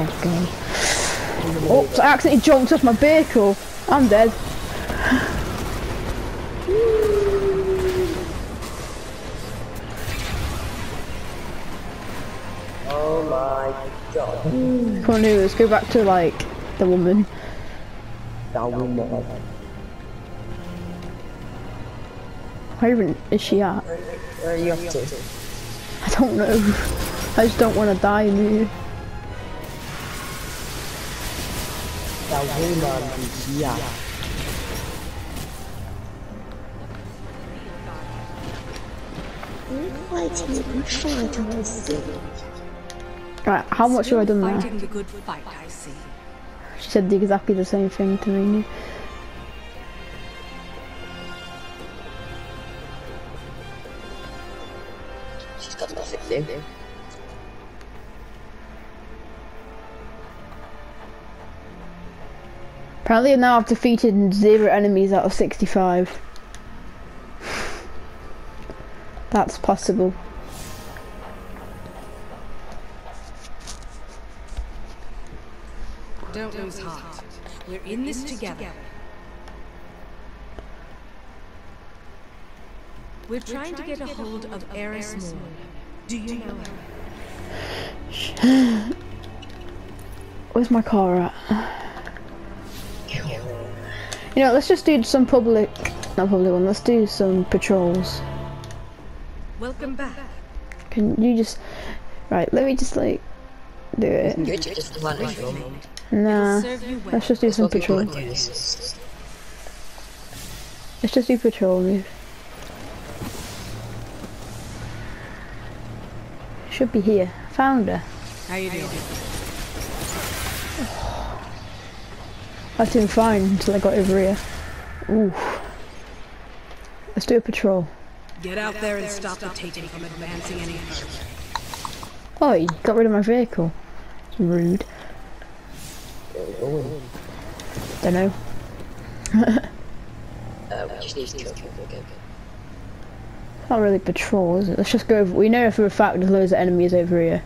Oh, God. Oops, I accidentally jumped off my vehicle. I'm dead. Oh my god. Come on, let's go back to, like, the woman. That woman. Where even is she at? Where are you up to? I don't know. I just don't want to die in here. That woman is here. Right, how much have I done there? The good fight, I see. She said exactly the same thing to me. She's got nothing new. Apparently now I've defeated zero enemies out of 65. That's possible. Don't lose heart. We're in this together. We're trying to get a hold of Eris Morn. Do you know her? Where's my car at? You know, let's just do some public, not public one, let's do some patrols. Welcome back. Can you just, right, let me just like, do it. Good, just the one. Nah, you well. let's just do some What people patrol. Let's just do patrol move. Should be here. Found her. How you doing? I didn't find until I got over here. Ooh. Let's do a patrol. Get out there and stop the Taken from advancing any further. Oh, he got rid of my vehicle. It's rude. Oh, Don't know. uh, we just need to kill again. Not really patrol, is it? Let's just go over. We know for a fact there's loads of enemies over here.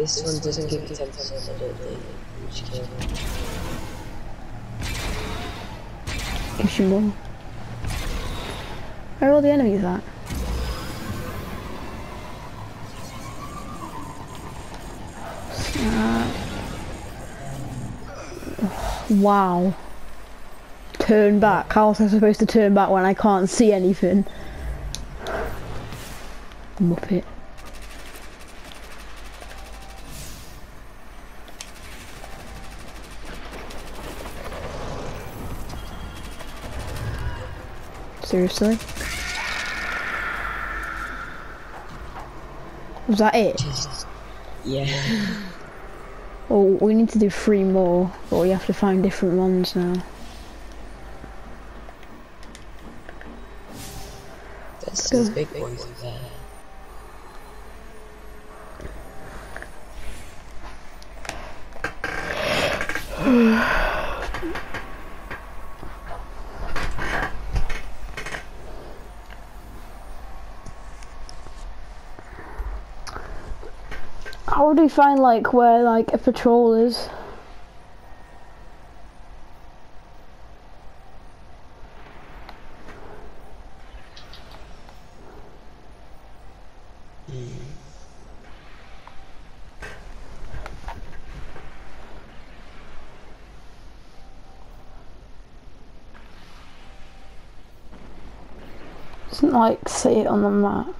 This one doesn't give you 10%, I don't think. Which kill. Gives you more. Where are all the enemies at? Uh, wow. Turn back. How was I supposed to turn back when I can't see anything? Muppet. Seriously? Was that it? Yeah. Oh, we need to do three more, but we have to find different ones now. Go. big there. we find like where like a patrol is? Doesn't like say it on the map.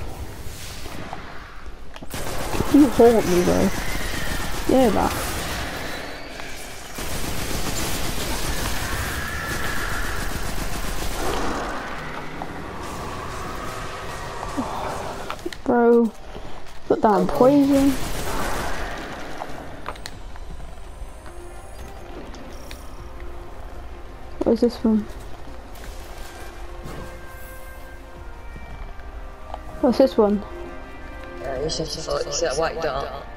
You haunt me though. Yeah, that. Bro, put down poison. What is this from? What's this one? You just you see that white dot?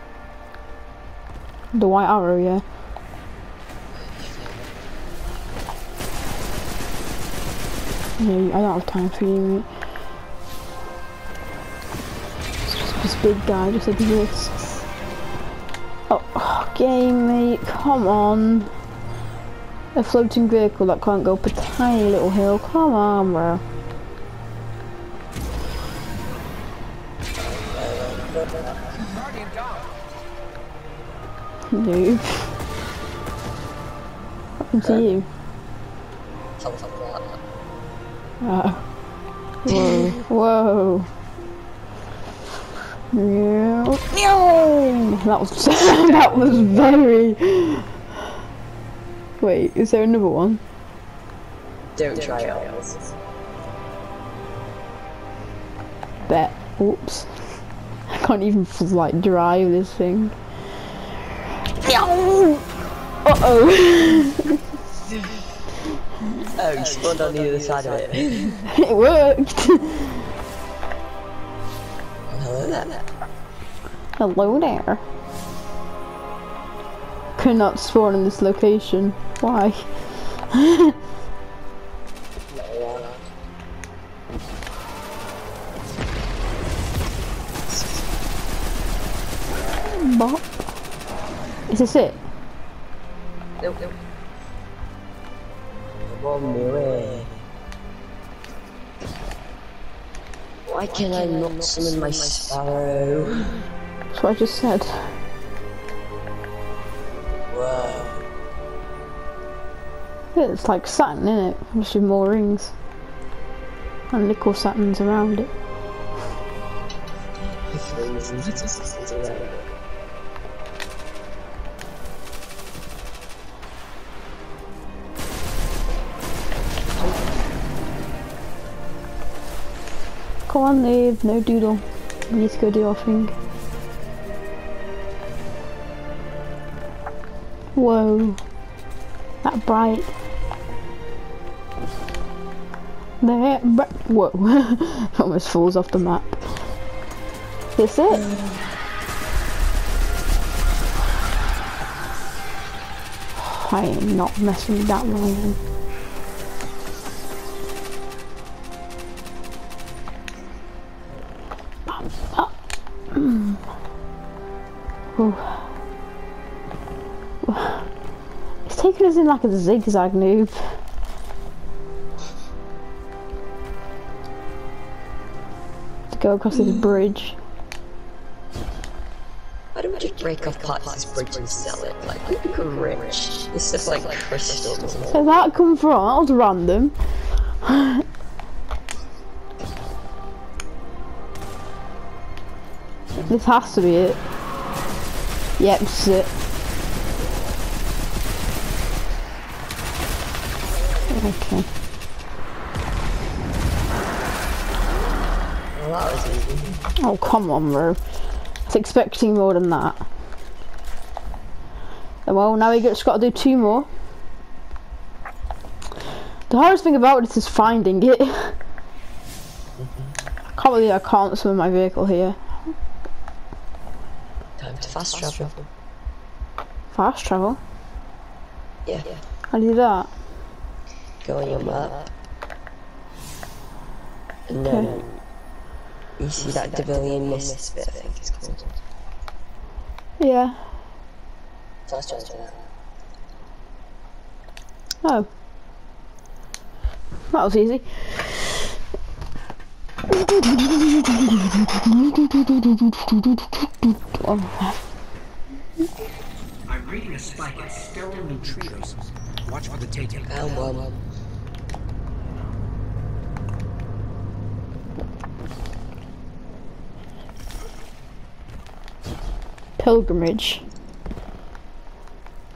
The white arrow, yeah. Yeah, I don't have time for you, mate. This big guy just exists. Oh, game, mate, come on. A floating vehicle that can't go up a tiny little hill. Come on, bro. Noob. What happened to you? Something like that. Uh, whoa, whoa. Meow. Meow. That was that was very. Wait, is there another one? Don't try it on this. Bet. Oops. I can't even like drive this thing. Meow. Uh oh. Oh, you spawned on the other side of it. it worked. Hello there. Hello there. Could not spawn in this location. Why? Is this it? Nope, nope. Come on, Murray. Why can I not summon my sparrow? That's what I just said. Whoa. Yeah, It's like Saturn, isn't it? Just with more rings. And nickel Saturns around it. Rings and letters around it. Come on, leave. No doodle. We need to go do our thing. Whoa. That bright. There. Whoa. Almost falls off the map. This it? I am not messing with that one. Oh. It's taking us in like a zigzag noob. To go across this bridge. Why don't we just break off parts of this bridge and sell it? Like, we become rich. It's just like crystals. Where'd that come from? That was random. This has to be it. Yep, this is it. Okay. Oh, come on, bro. I was expecting more than that. Well, now we just got to do two more. The hardest thing about this is finding it. I can't believe I can't swim my vehicle here. Time to fast travel. Fast travel? Yeah. yeah. How do you do that? Go on your map. And then you see that Divalian Mist bit, I think it's called. Yeah. Fast travel. Oh. That was easy. Oh, I'm reading a spike in sterile neutrinos. Watch for the Taken. Found one. pilgrimage.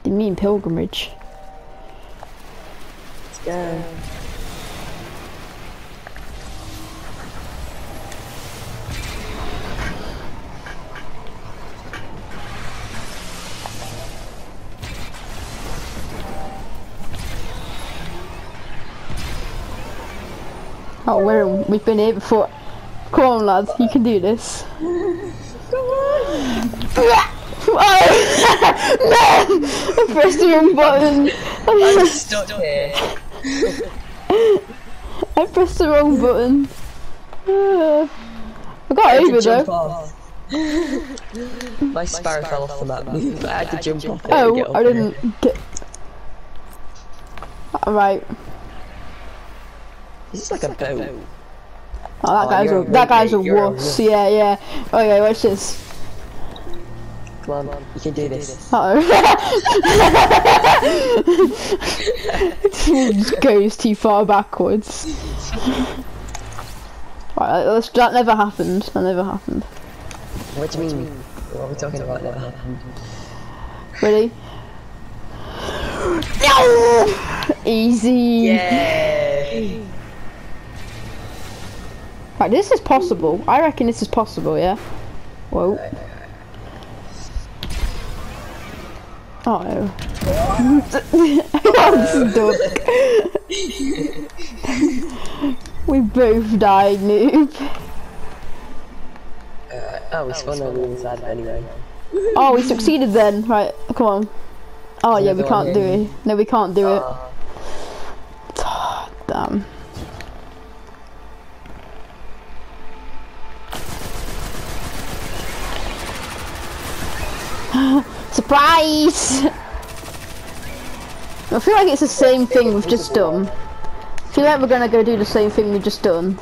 You mean pilgrimage? Let's go. Oh, we're, we've been here before. Come on, lads, you can do this. Oh, no! I pressed the wrong button. I'm stuck here. I pressed the wrong button. I got I over though. My sparrow fell off the map. I had to jump off it and get Oh, I didn't get. Alright. Is this like a boat? Oh, that Oh, guy's you're a a that guy's a roommate, you're a wuss. Yeah, yeah. Okay, watch this. Come on, you can do this. Uh oh. Just goes too far backwards. right, let's, that never happened. That never happened. What do you mean? What are we talking about never happened? Ready? No! Easy. Yay! Right, this is possible. I reckon this is possible, yeah? Whoa. Uh oh. we both died, noob. Oh, we spawned on the inside anyway. Oh, we succeeded then. Right, come on. Oh yeah, we can't do it. No, we can't do it. Uh, Damn. Surprise! I feel like it's the same thing we've just done. I feel like we're gonna go do the same thing we've just done.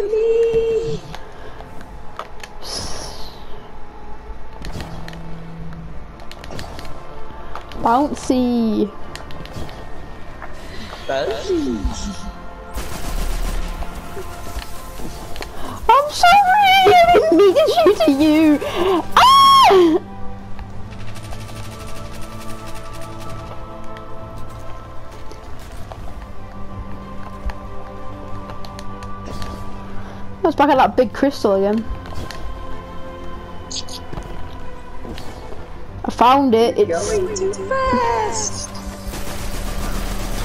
me! Bouncy! I'm sorry! I didn't mean to shoot at you! Ah! Was back at that big crystal again. I found it. It's Going too fast!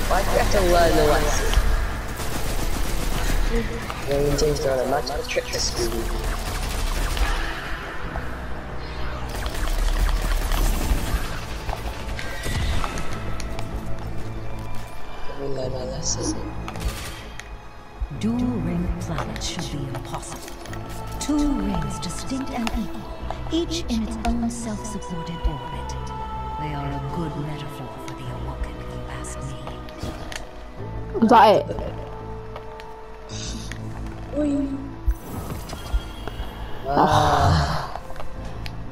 Why do you have to learn the lesson? William James are on a match with trick this school. Let me learn my lesson. Dual ring planets should be impossible. Two rings distinct and equal, each in its own self-supported orbit. They are a good metaphor for the Awoken, if you ask me. was that it? Ah.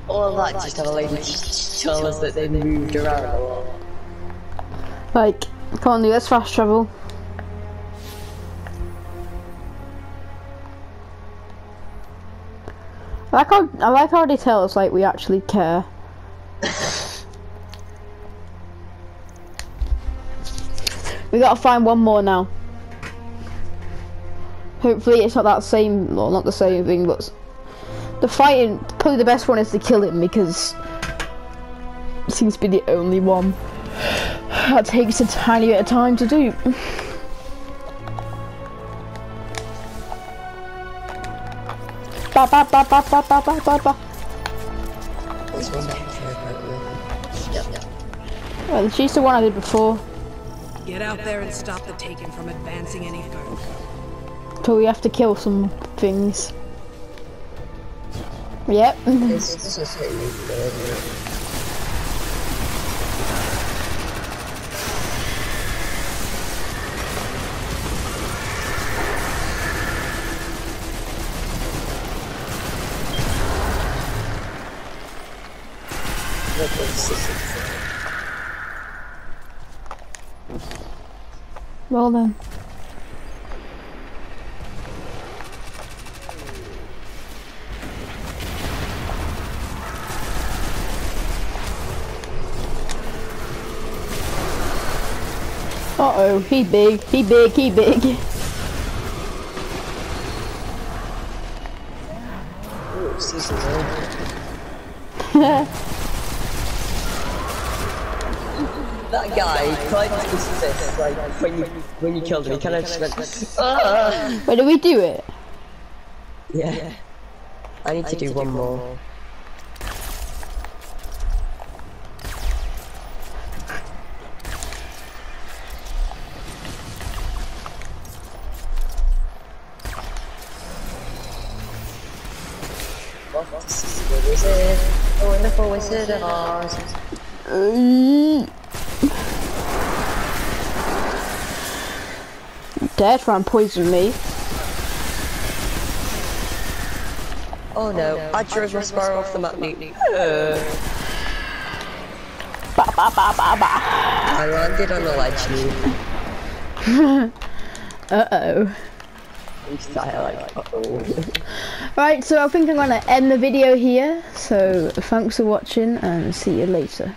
All of that just lady tell us that they moved around a lot. Like, come on, dude, let's fast travel. I like how I like how they tell us like we actually care. we gotta find one more now. Hopefully it's not that same, well not the same thing, but the fighting, probably the best one is to kill him because it seems to be the only one that takes a tiny bit of time to do. Ba ba ba ba ba ba ba ba ba. This one back here, right? Yep, yep. Well, she's the one I did before. Get out there and stop the Taken from advancing any further. So we have to kill some things. Yep. This, this is hitting me good, isn't it? Look, this is- well then. Uh oh, he big, he big, he big. That guy climbed his fist, like, when you, when you killed him, he kind of just went, ah! Wait, did we do it? Yeah. I need to do one more. The of Oz. Mm. Dare try and poison me. Oh no, I drove my sparrow off the map, Newt. Ba ba ba ba ba. I landed on a ledge. Uh oh. Style, like, uh-oh. Right, so I think I'm gonna end the video here. So thanks for watching and see you later.